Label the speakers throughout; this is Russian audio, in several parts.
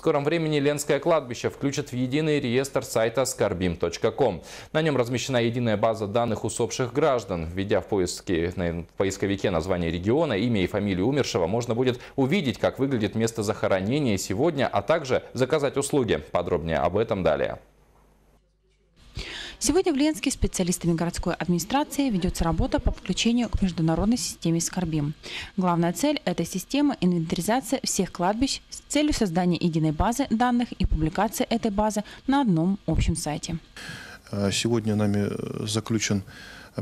Speaker 1: скором времени Ленское кладбище включат в единый реестр сайта skarbim.com. На нем размещена единая база данных усопших граждан. Введя в, поиске, в поисковике название региона, имя и фамилию умершего, можно будет увидеть, как выглядит место захоронения сегодня, а также заказать услуги. Подробнее об этом далее.
Speaker 2: Сегодня в Ленске специалистами городской администрации ведется работа по подключению к международной системе Скорбим. Главная цель этой системы – инвентаризация всех кладбищ с целью создания единой базы данных и публикации этой базы на одном общем сайте.
Speaker 3: Сегодня нами заключен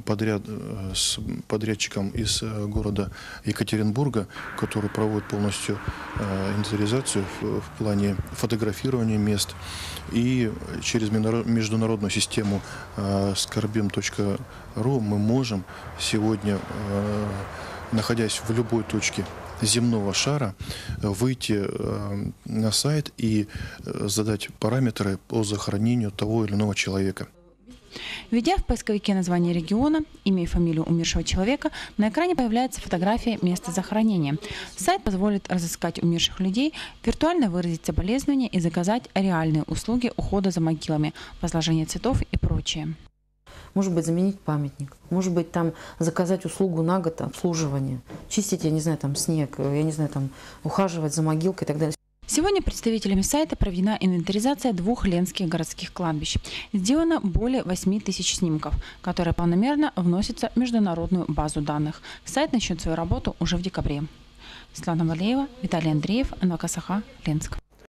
Speaker 3: подряд, э, с подрядчиком из э, города Екатеринбурга, который проводит полностью э, инвентаризацию в, в плане фотографирования мест. И через международную систему skarbim.ru мы можем сегодня, находясь в любой точке земного шара, выйти на сайт и задать параметры по захоронению того или иного человека.
Speaker 2: Введя в поисковике название региона, имя и фамилию умершего человека, на экране появляется фотография места захоронения. Сайт позволит разыскать умерших людей, виртуально выразить соболезнования и заказать реальные услуги ухода за могилами, возложения цветов и прочее.
Speaker 4: Может быть, заменить памятник. Может быть, там заказать услугу на год обслуживания. Чистить, я не знаю, там снег, я не знаю, там ухаживать за могилкой и так далее.
Speaker 2: Сегодня представителями сайта проведена инвентаризация двух ленских городских кладбищ. Сделано более 8 тысяч снимков, которые планомерно вносятся в международную базу данных. Сайт начнет свою работу уже в декабре. Светлана Валеева, Виталий Андреев, НВК Ленск.